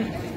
Gracias.